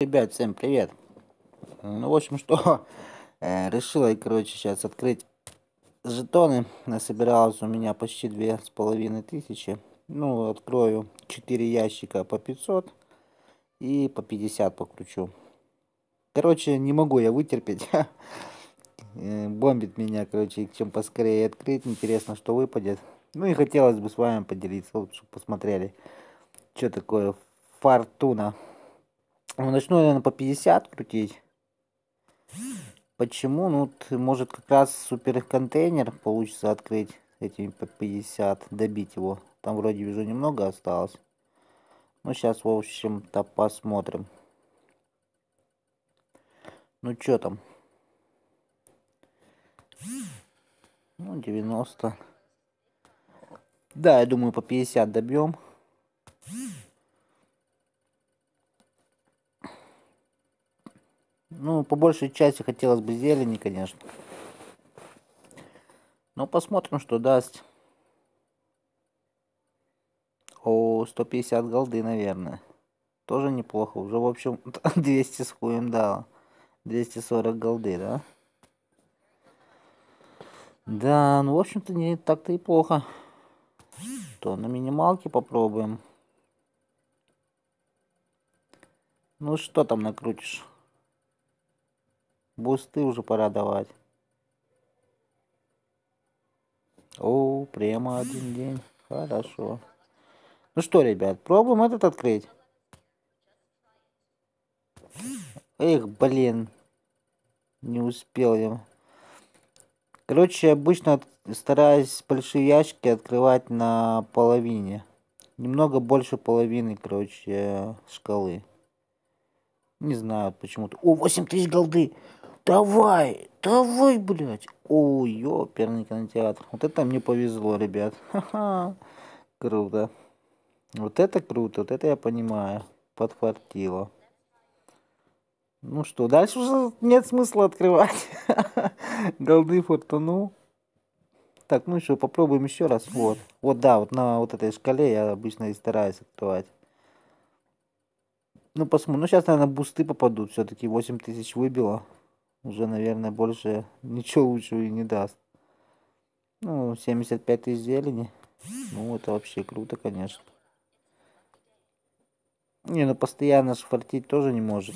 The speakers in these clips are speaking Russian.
Ребят, всем привет. Ну, в общем, что, э, решила, короче, сейчас открыть жетоны. Насобиралось у меня почти две с половиной тысячи. Ну, открою 4 ящика по 500 и по 50 покручу. Короче, не могу я вытерпеть. Э, бомбит меня, короче, чем поскорее открыть. Интересно, что выпадет. Ну и хотелось бы с вами поделиться, чтобы посмотрели, что такое фортуна. Ну, начну, наверное, по 50 крутить. Почему? Ну, может как раз супер контейнер получится открыть этими по 50, добить его. Там вроде вижу немного осталось. Ну, сейчас, в общем-то, посмотрим. Ну, что там? Ну, 90. Да, я думаю, по 50 добьем. Ну, по большей части хотелось бы зелени, конечно. Но посмотрим, что даст. О, 150 голды, наверное. Тоже неплохо. Уже, в общем, 200 с хуем дало. 240 голды, да? Да, ну, в общем-то, не так-то и плохо. То на минималке попробуем. Ну, что там накрутишь? Бусты уже пора давать. О, прямо один день. Хорошо. Ну что, ребят, пробуем этот открыть. Эх, блин. Не успел я. Короче, обычно стараюсь большие ящики открывать на половине. Немного больше половины, короче, шкалы. Не знаю почему-то. О, 8 тысяч голды! Давай, давай, блядь. О, ёперный кинотеатр. Вот это мне повезло, ребят. Ха-ха. Круто. Вот это круто, вот это я понимаю. Подфартило. Ну что, дальше уже нет смысла открывать. Голды фортуну. Так, ну что, попробуем еще раз. Вот. Вот, да, вот на вот этой шкале я обычно и стараюсь открывать. Ну, посмотрим. Ну, сейчас, наверное, бусты попадут. Все-таки 8000 выбило уже, наверное, больше ничего лучшего и не даст. Ну, 75 тысяч зелени. Ну, это вообще круто, конечно. Не, ну постоянно шфартить тоже не может.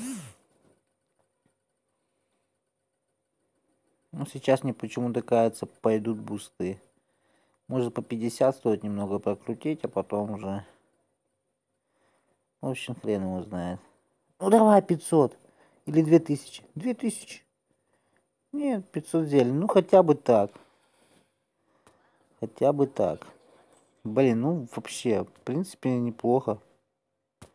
Ну, сейчас мне почему-то кажется, пойдут бусты. Может, по 50 стоит немного прокрутить, а потом уже... В общем, хрен его знает. Ну, давай 500. Или 2000. 2000. Нет, 500 зелень. Ну, хотя бы так. Хотя бы так. Блин, ну, вообще, в принципе, неплохо.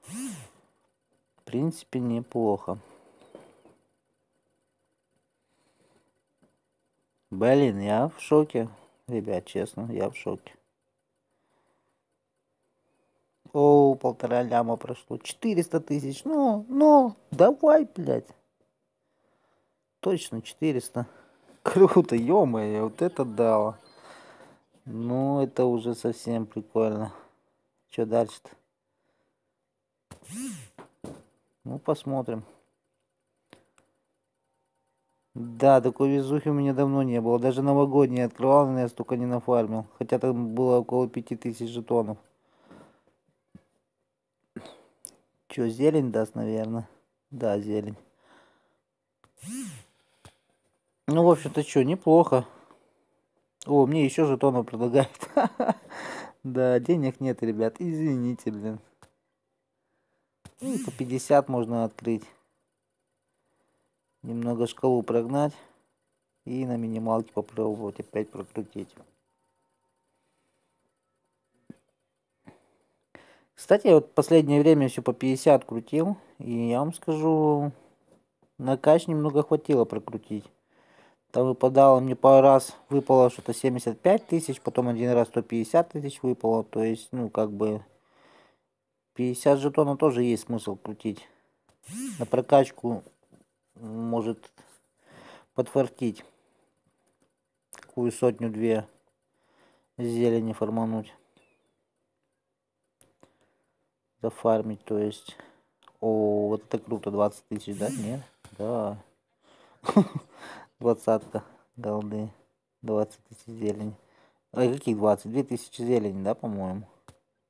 В принципе, неплохо. Блин, я в шоке. Ребят, честно, я в шоке. О, полтора ляма прошло. 400 тысяч. Ну, ну, давай, блядь. Точно 400. Круто, ё вот это дало. Ну, это уже совсем прикольно. Что дальше-то? Ну, посмотрим. Да, такой везухи у меня давно не было. Даже новогодний открывал, но я столько не нафармил. Хотя там было около 5000 жетонов. Что, зелень даст, наверное? Да, зелень. Ну, в общем-то, что, неплохо. О, мне еще жетонов предлагают. Да, денег нет, ребят. Извините, блин. Ну, по 50 можно открыть. Немного шкалу прогнать. И на минималке попробовать опять прокрутить. Кстати, вот последнее время все по 50 крутил. И я вам скажу, на кач немного хватило прокрутить. Там выпадало мне пару раз, выпало что-то 75 тысяч, потом один раз 150 тысяч выпало. То есть, ну, как бы 50 жетонов тоже есть смысл крутить. На прокачку может подфартить. Какую сотню-две зелени формануть. Зафармить, то есть. О, вот это круто, 20 тысяч, да? Нет? Да. Двадцатка голды. 20 тысяч зелени. А каких 20? 2 тысячи зелени, да, по-моему?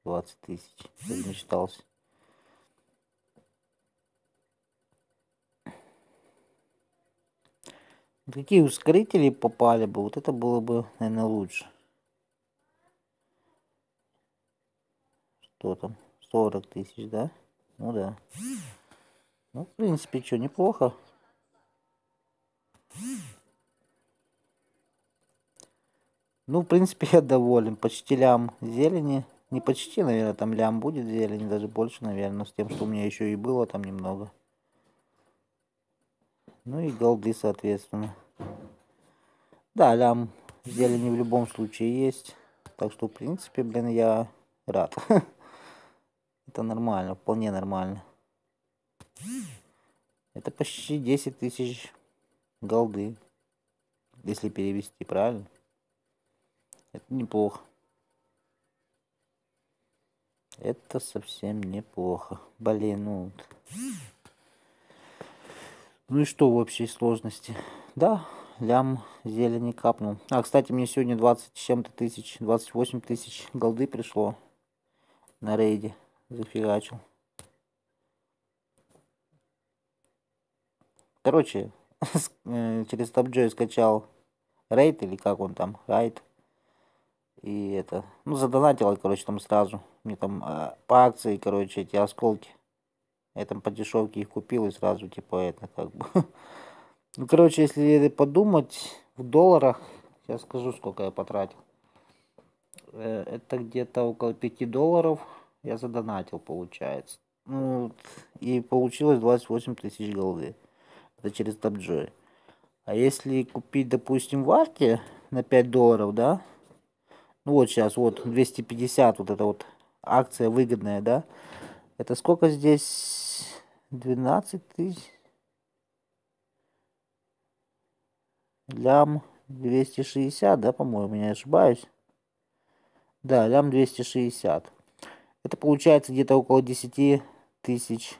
20 тысяч. Размечтался. Какие ускорители попали бы, вот это было бы, наверное, лучше. Что там? 40 тысяч, да? Ну да. Ну, в принципе, что, неплохо. Ну, в принципе, я доволен. Почти лям зелени. Не почти, наверное, там лям будет зелени, даже больше, наверное, с тем, что у меня еще и было там немного. Ну и голды, соответственно. Да, лям зелени в любом случае есть. Так что, в принципе, блин, я рад. Это нормально, вполне нормально. Это почти 10 тысяч голды. Если перевести правильно. Это неплохо. Это совсем неплохо. Блин, ну... Ну и что в общей сложности? Да, лям зелени капнул. А, кстати, мне сегодня 20 чем-то тысяч, 28 тысяч голды пришло на рейде. Зафигачил. Короче, э, через TopJoy скачал рейд или как он там, райд. И это, ну, задонатил, короче, там сразу. Мне там э, по акции, короче, эти осколки. Я там по дешевке их купил и сразу, типа, это, как бы. ну, короче, если подумать в долларах, я скажу, сколько я потратил. Э, это где-то около 5 долларов я задонатил, получается. Ну, и получилось 28 тысяч голды. Это через TopJoy. А если купить, допустим, в арте на 5 долларов, да, ну вот сейчас, вот 250, вот эта вот акция выгодная, да. Это сколько здесь? 12 тысяч. Лям 260, да, по-моему, не ошибаюсь. Да, лям 260. Это получается где-то около 10 тысяч.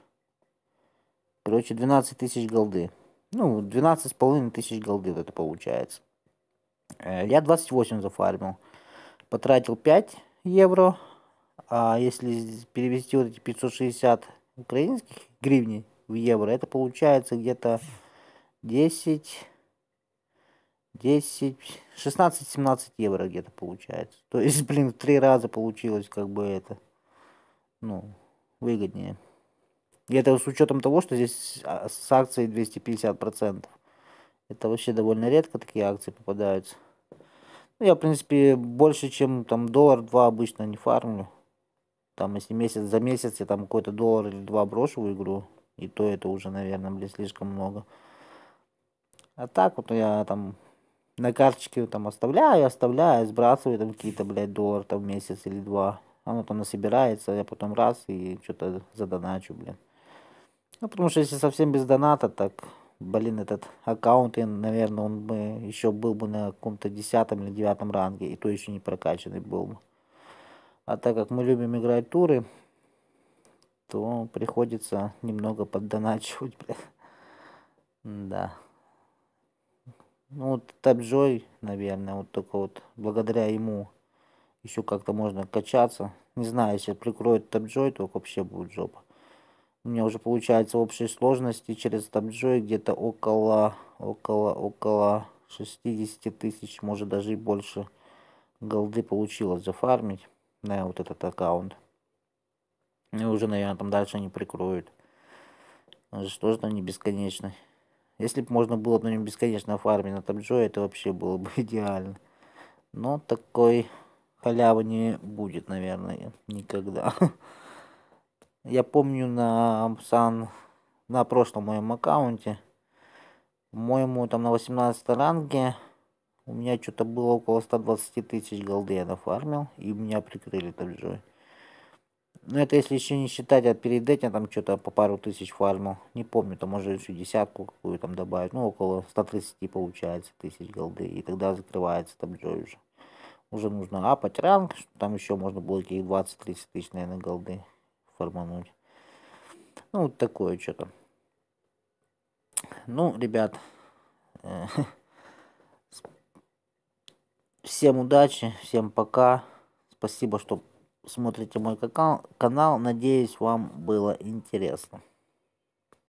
Короче, 12 тысяч голды. Ну, 12 с половиной тысяч голды это получается. Э, я 28 зафармил потратил 5 евро, а если перевести вот эти 560 украинских гривней в евро, это получается где-то 10, 10, 16-17 евро где-то получается. То есть, блин, в три раза получилось как бы это, ну, выгоднее. И это с учетом того, что здесь а, с акцией 250%. Это вообще довольно редко такие акции попадаются. Ну, я, в принципе, больше, чем там доллар-два обычно не фармлю. Там, если месяц за месяц я там какой-то доллар или два брошу в игру, и то это уже, наверное, блин, слишком много. А так вот я там на карточке там оставляю, оставляю, сбрасываю там какие-то, блядь, доллар там месяц или два. Оно там насобирается, я потом раз и что-то задоначу, блин. Ну, потому что если совсем без доната, так блин, этот аккаунт, и, наверное, он бы еще был бы на каком-то десятом или девятом ранге, и то еще не прокачанный был бы. А так как мы любим играть туры, то приходится немного поддоначивать, бля. Да. Ну вот Табджой, наверное, вот только вот благодаря ему еще как-то можно качаться. Не знаю, если прикроют Табджой, то вообще будет жопа. У меня уже получается общей сложности через TopJoy где-то около, около, около 60 тысяч, может даже и больше голды получилось зафармить на вот этот аккаунт. И уже, наверное, там дальше не прикроют. Что же там не бесконечный. Если бы можно было на нем бесконечно фармить на TopJoy, это вообще было бы идеально. Но такой халявы не будет, наверное, никогда. Я помню на сан на прошлом моем аккаунте, по-моему, там на 18 ранге у меня что-то было около 120 тысяч голды я нафармил, и меня прикрыли там же. Ну, это если еще не считать, а перед этим там что-то по пару тысяч фармил. Не помню, там может еще десятку какую там добавить. Ну, около 130 получается тысяч голды. И тогда закрывается там уже. Уже нужно апать ранг, там еще можно было каких 20-30 тысяч, наверное, голды формануть. Ну, вот такое что-то. Ну, ребят, э, всем удачи, всем пока. Спасибо, что смотрите мой канал. Надеюсь, вам было интересно.